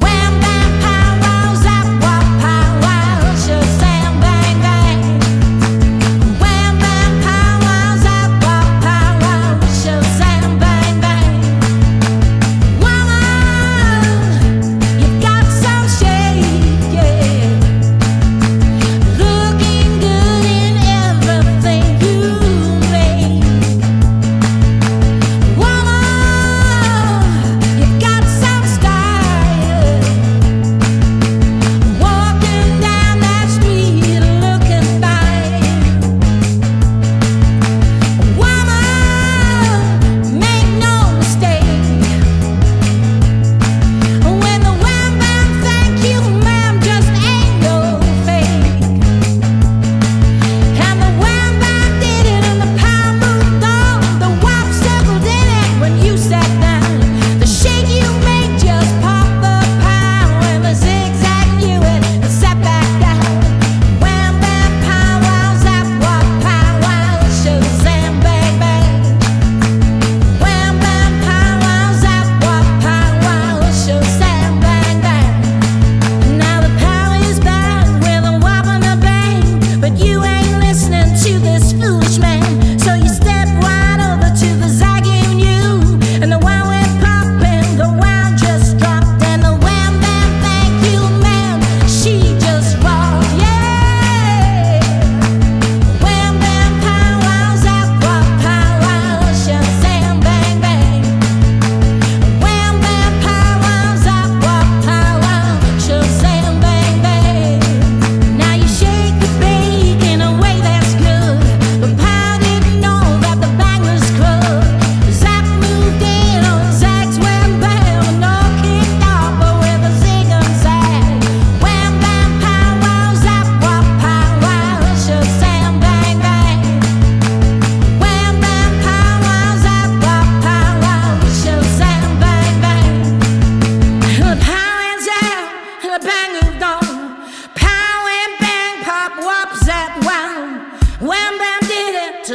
Wham!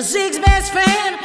six best friend,